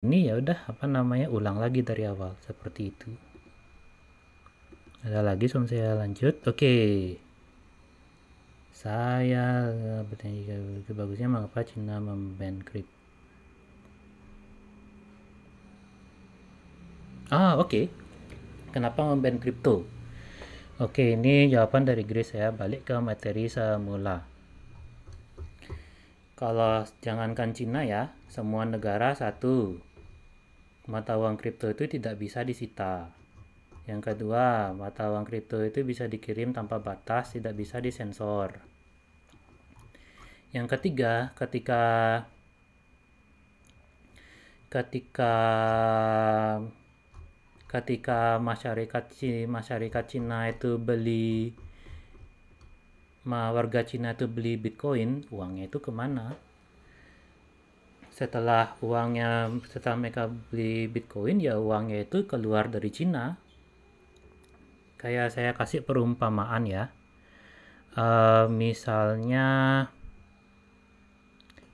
ini ya udah apa namanya ulang lagi dari awal seperti itu. Ada lagi sebelum saya lanjut? Oke. Saya bertanya bagusnya mengapa Cina memban kripto ah oke. Okay. kenapa memban kripto oke ini jawaban dari Grace ya. Balik ke materi semula. Kalau jangankan Cina ya semua negara satu mata uang kripto itu tidak bisa disita yang kedua, mata uang kripto itu bisa dikirim tanpa batas, tidak bisa disensor. Yang ketiga, ketika ketika ketika masyarakat masyarakat Cina itu beli warga Cina itu beli Bitcoin, uangnya itu ke mana? Setelah uangnya setelah mereka beli Bitcoin, ya uangnya itu keluar dari Cina. Kayak saya kasih perumpamaan ya. Uh, misalnya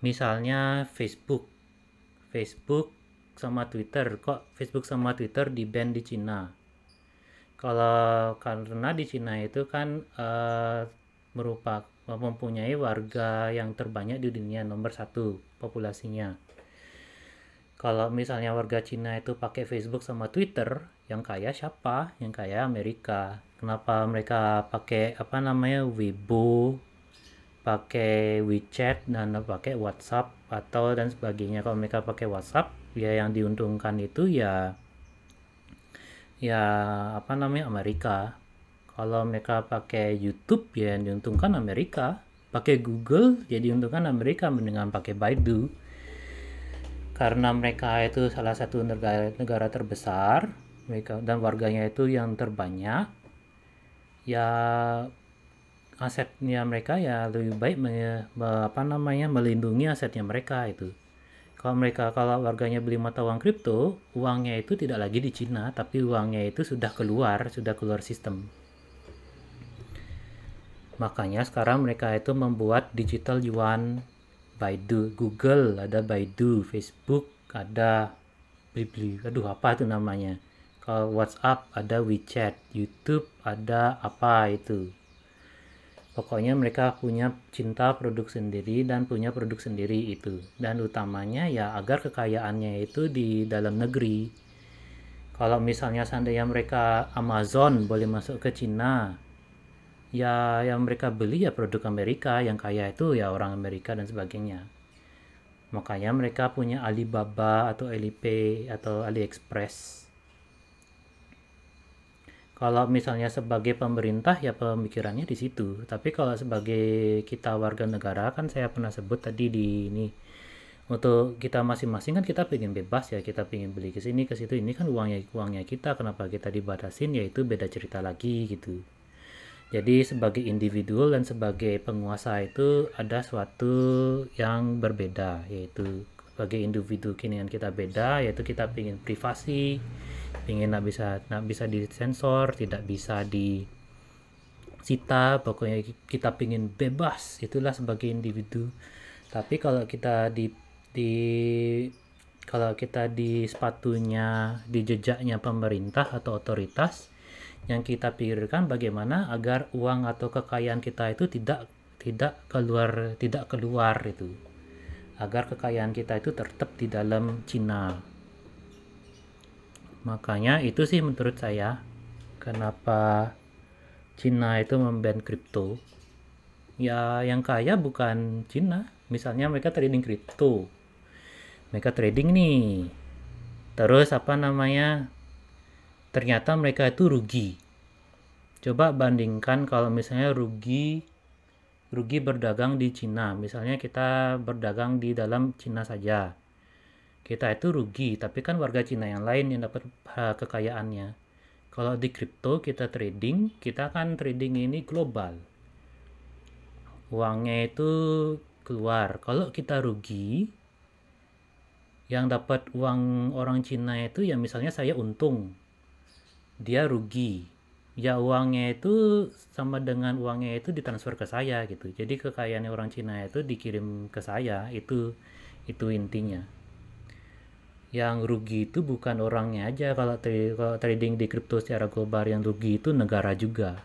misalnya Facebook. Facebook sama Twitter. Kok Facebook sama Twitter di ban di Cina? Kalau karena di Cina itu kan uh, merupakan mempunyai warga yang terbanyak di dunia nomor satu populasinya. Kalau misalnya warga Cina itu pakai Facebook sama Twitter yang kaya siapa? Yang kaya Amerika. Kenapa mereka pakai apa namanya Weibo pakai WeChat dan pakai WhatsApp atau dan sebagainya. Kalau mereka pakai WhatsApp ya yang diuntungkan itu ya ya apa namanya Amerika kalau mereka pakai YouTube ya yang diuntungkan Amerika. Pakai Google jadi ya diuntungkan Amerika mendingan pakai Baidu. Karena mereka itu salah satu negara negara terbesar mereka dan warganya itu yang terbanyak. Ya asetnya mereka ya lebih baik me, apa namanya melindungi asetnya mereka itu. Kalau mereka kalau warganya beli mata uang kripto uangnya itu tidak lagi di Cina tapi uangnya itu sudah keluar sudah keluar sistem makanya sekarang mereka itu membuat digital yuan Baidu Google ada Baidu Facebook ada Blibli aduh apa itu namanya kalau WhatsApp ada WeChat, YouTube ada apa itu. Pokoknya mereka punya cinta produk sendiri dan punya produk sendiri itu. Dan utamanya ya agar kekayaannya itu di dalam negeri. Kalau misalnya seandainya mereka Amazon boleh masuk ke Cina, ya yang mereka beli ya produk Amerika, yang kaya itu ya orang Amerika dan sebagainya. Makanya mereka punya Alibaba atau Alipay atau AliExpress. Kalau misalnya sebagai pemerintah ya pemikirannya di situ. Tapi kalau sebagai kita warga negara kan saya pernah sebut tadi di ini. Untuk kita masing-masing kan kita pengen bebas ya. Kita pengen beli ke sini ke situ. Ini kan uangnya uangnya kita. Kenapa kita dibatasin? Yaitu beda cerita lagi gitu jadi sebagai individu dan sebagai penguasa itu ada suatu yang berbeda yaitu sebagai individu kini kita beda yaitu kita pengen privasi ingin nak bisa nak bisa disensor tidak bisa di sita pokoknya kita pingin bebas itulah sebagai individu. Tapi kalau kita di di kalau kita di sepatunya di jejaknya pemerintah atau otoritas yang kita pikirkan bagaimana agar uang atau kekayaan kita itu tidak tidak keluar tidak keluar itu agar kekayaan kita itu tetap di dalam Cina Makanya itu sih menurut saya kenapa Cina itu memban kripto. Ya yang kaya bukan Cina. Misalnya mereka trading kripto. Mereka trading nih. Terus apa namanya? Ternyata mereka itu rugi. Coba bandingkan kalau misalnya rugi rugi berdagang di Cina. Misalnya kita berdagang di dalam Cina saja. Kita itu rugi tapi kan warga Cina yang lain yang dapat kekayaannya. Kalau di kripto kita trading kita kan trading ini global. Uangnya itu keluar. Kalau kita rugi yang dapat uang orang Cina itu ya misalnya saya untung. Dia rugi ya uangnya itu sama dengan uangnya itu ditransfer ke saya gitu. Jadi kekayaan orang Cina itu dikirim ke saya itu itu intinya. Yang rugi itu bukan orangnya aja. Kalau, tra- kalau trading di kripto secara global yang rugi itu negara juga